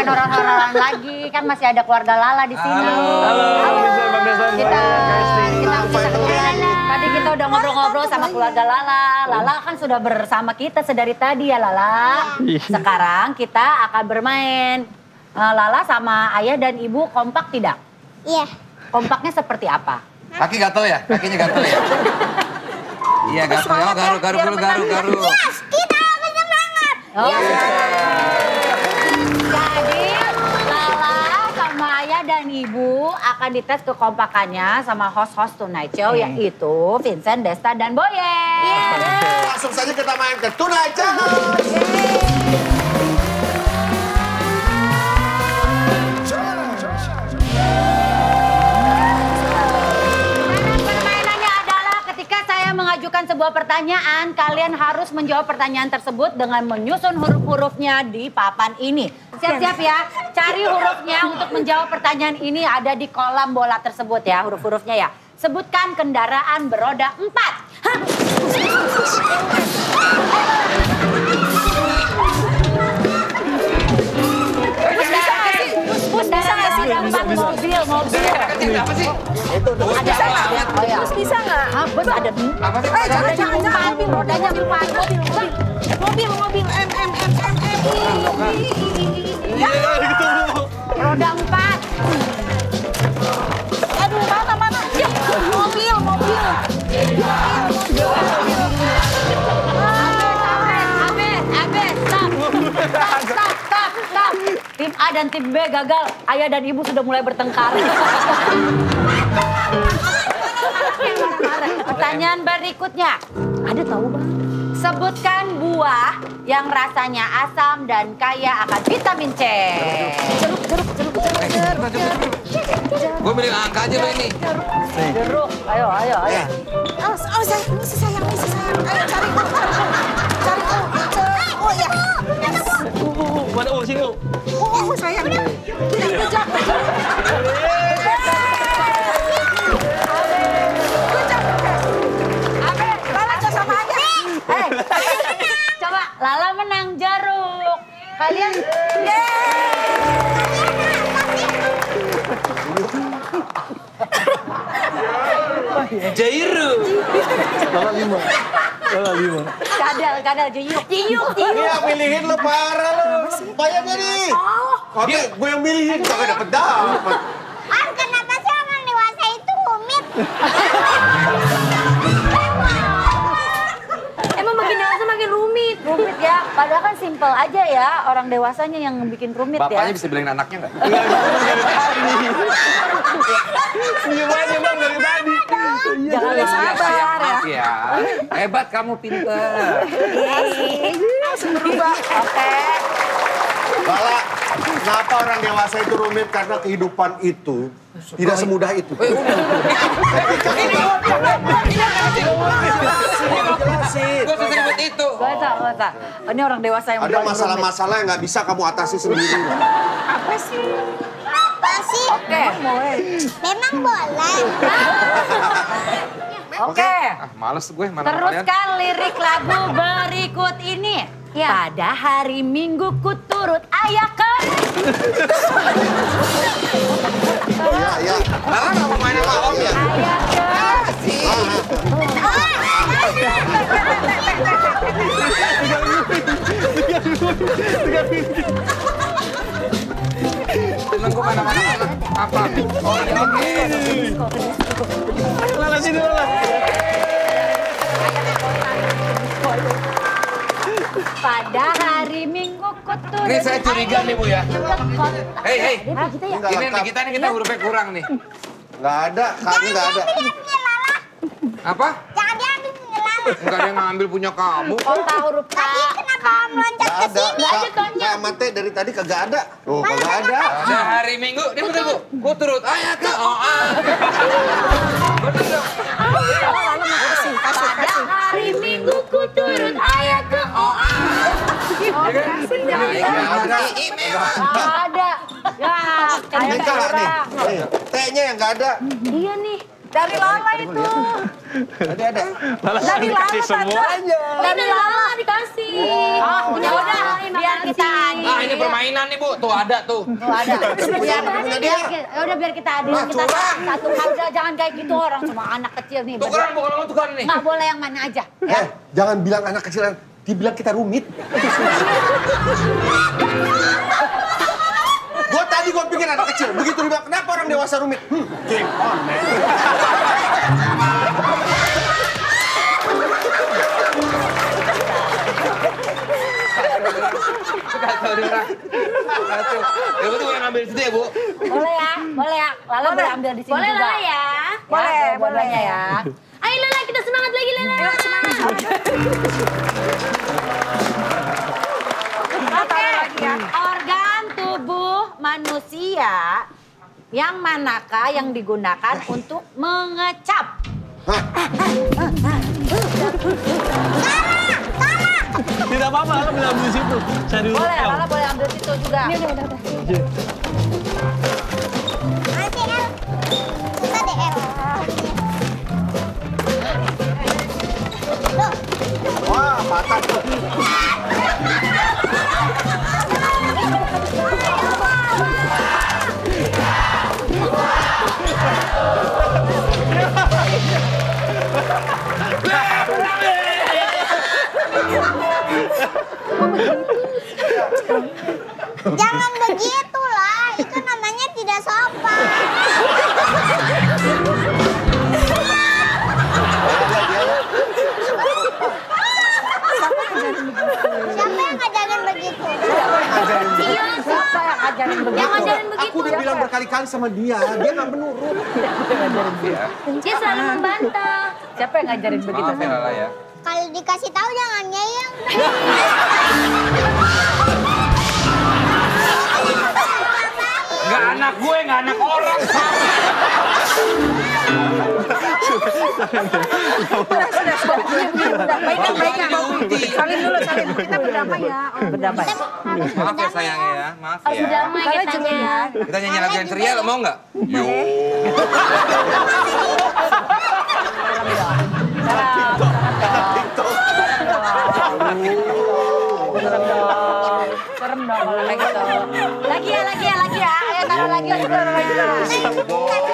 main horor-hororan lagi. Kan masih ada keluarga Lala di sini. Halo, Bisa, Bang Deson, Kita, kita, kita, tadi kita udah ngobrol-ngobrol sama keluarga Lala. Lala kan sudah bersama kita sedari tadi ya Lala. Iya. Sekarang kita akan bermain. Eh, Lala sama ayah dan ibu kompak tidak? Iya. Kompaknya seperti apa? Kaki gatel ya? Kakinya gatel ya? Iya gatel ya, Oh, garu, garu, garu, garu, garu. Kita semangat. Oh. Jadi dan ibu akan dites kekompakannya sama host-host Tonight Show yaitu Vincent, Desta, dan Boye. Langsung saja kita main ke Tonight Challenge. Karena sebuah pertanyaan, kalian harus menjawab pertanyaan tersebut dengan menyusun huruf-hurufnya di papan ini. Siap-siap ya, cari hurufnya untuk menjawab pertanyaan ini ada di kolam bola tersebut ya, huruf-hurufnya ya. Sebutkan kendaraan beroda empat. Hah? Sih? Ada apa? Oh ya. Terus bisa nggak? Hah, bos ada Apa sih? Eh, jangan, jangan, jangan. Mobil, rodanya empat, mobil, mobil. Mobil, mobil, M, M, M, M, M. Roda empat. Aduh, mana, mana? Ya, mobil, mobil. Abes, abes, stop. Stop, stop, stop, stop. Tim A dan tim B gagal. Ayah dan ibu sudah mulai bertengkar. Pertanyaan berikutnya. Ada tahu bang? Sebutkan buah yang rasanya asam dan kaya akan vitamin C. Gue milih angka aja ini. Jeruk. Ayo, ayo, ayo. Oh, oh, saya, ini sayang, ini sayang. Ayo, cari, Jairu. Lala lima. Lala lima. kadal, kadal jeyuk, jeyuk, jeyuk. Iya, milihin lo parah lo. Bayar nih. Oke, gue yang milihin. Gak dapet dapet. Am, kenapa sih orang dewasa itu rumit? Emang makin dewasa makin rumit. Rumit ya. Padahal kan simple aja ya. Orang dewasanya yang bikin rumit Bapaknya ya. bisa bilangin anaknya nggak? Diem aja bang dari tadi. Jangan Iya, sabar ya. maaf ya. Hebat kamu pinter. Langsung berubah. Oke. Lala, kenapa orang dewasa itu rumit? Karena kehidupan itu tidak semudah itu. Eh, udah. Gue itu. Ini orang dewasa yang Ada masalah-masalah yang nggak bisa kamu atasi sendiri. Apa sih? Apa sih? Oke. Memang boleh. Oke. Ah, males gue mana sama kalian. Teruskan lirik lagu berikut ini. Pada hari Minggu ku turut ayah ke... Iya, iya. Lala nggak mau main sama om ya? Ayah ke... Temen gue mana mana mana. Apa? Oh ini Pada hari Minggu ku turut Ini saya curiga nih, Bu, ya. Hei, hei. Ya? Ini kita nih kita hurufnya kurang nih. Nggak ada, kaki nggak ada. Apa? Jangan diambil. Enggak ada yang ngambil punya kamu. Kota huruf K. Kenapa kamu loncat Nggak ke ada. sini? Nggak ada, Tonya. Mate dari tadi kagak ada. Oh, kagak ada. Pada hari Minggu, ini betul Bu. Ku turut ayah ke OA. Betul dong. Nggak ada. Ya, Kak nih. Nih, T-nya yang nggak ada. Iya nih. Dari Lala itu. Ada ada. Lala Dari Lala, dikasih semua. Dari Lala dikasih. Oh, ya udah, biar kita adil. Ah ini permainan nih bu, tuh ada tuh. Tuh ada. Biar, punya dia. ya udah biar kita adil. Ah, kita satu udah jangan kayak gitu orang cuma anak kecil nih. Tukeran bu, kalau mau tukeran nih. Nggak boleh yang mana aja. Eh, jangan bilang anak kecilan. Dibilang kita rumit. gue tadi gue pikir anak kecil. Begitu dibilang, kenapa orang dewasa rumit? Hmm, game on, man. Ya betul yang ambil situ ya bu. Boleh ya, boleh ya. Lala boleh ambil di sini Boleh juga. lah ya. Boleh, Ya, bolehnya ya. Ayo Lala kita semangat lagi Lala. Oke, organ tubuh manusia yang manakah yang digunakan untuk mengecap? Tidak apa-apa, Lala bisa ambil situ. Cari Boleh. Lala boleh ambil situ juga. Nanti L. Susah Jangan begitu lah, itu namanya tidak sopan. Ngajarin begitu? Yang ngajarin Aku begitu. udah bilang berkali-kali sama dia, dia nggak menurut. Dia selalu membantah. Siapa yang ngajarin begitu? Maaf ya Lala ya. Kalau dikasih tahu jangan ngeyel. Nggak anak gue, nggak anak orang. Baikan, baikan. Diundi. Salin dulu, salin. Kita berdamai ya. Berdamai. Maaf ya sayangnya ya, maaf Harus ya. juga katanya. ya. Kita nyanyi lagu yang ceria, lo mau nggak? Yo. Serem dong kalau kayak gitu. Lagi ya, lagi ya, lagi ya. Ayo taruh lagi, lagi taruh lagi.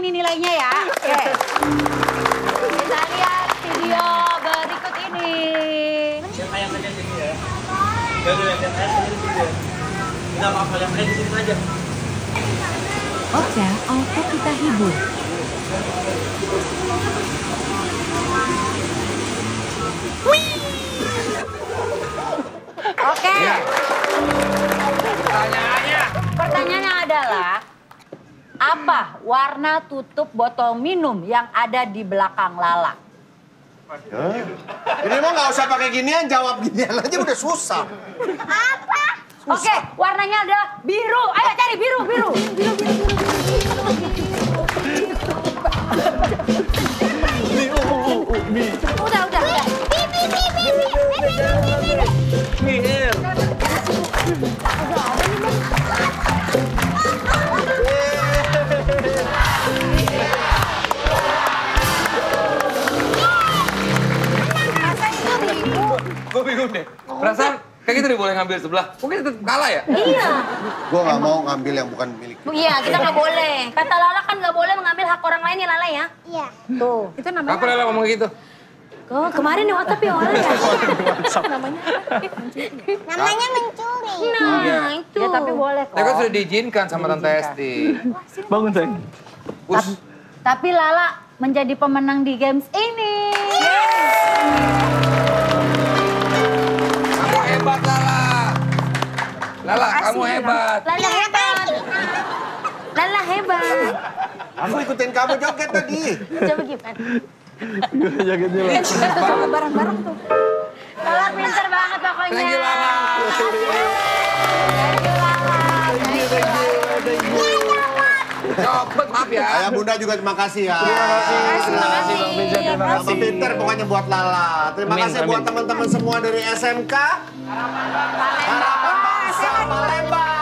Ini nilainya ya. Oke. Kita lihat video berikut ini. Hotel Auto Kita Hibur. Oke. Pertanyaannya. Pertanyaannya adalah apa warna tutup botol minum yang ada di belakang Lala? Ini mah nggak usah pakai ginian, jawab ginian aja udah susah. Oke, warnanya adalah biru. Ayo cari biru, biru. Biru, biru, biru. Mi. Udah, udah, udah. Mi, R. Gue boleh ngambil sebelah. Mungkin tetap kalah ya? Iya. Gue nggak mau ngambil yang bukan milik. Iya, kita nggak boleh. Kata Lala kan nggak boleh mengambil hak orang lain ya Lala ya. Iya. Tuh. Itu namanya Apa Lala ngomong gitu? Oh, kemarin di WhatsApp ya Lala ya. namanya mencuri. Nah, itu. Ya tapi boleh Tapi kan kok. sudah diizinkan sama Tante Esti. Bangun, sayang. Tapi Lala menjadi pemenang di games ini. Kamu kamu hebat. Lala hebat. Lala hebat. Aku ikutin kamu joget tadi. Coba gimana? Gimana jaketnya, Lala? Bareng-bareng tuh. Lala pinter banget pokoknya. Thank you Lala. Thank you, Lala. Thank you. Cepet, maaf ya. Ayah bunda juga terima kasih ya. Terima kasih, terima kasih Bang Beja, terima Tambah kasih. pinter pokoknya buat Lala. Terima Amin, kasih buat amin. teman-teman semua dari SMK. Harapan 下班吧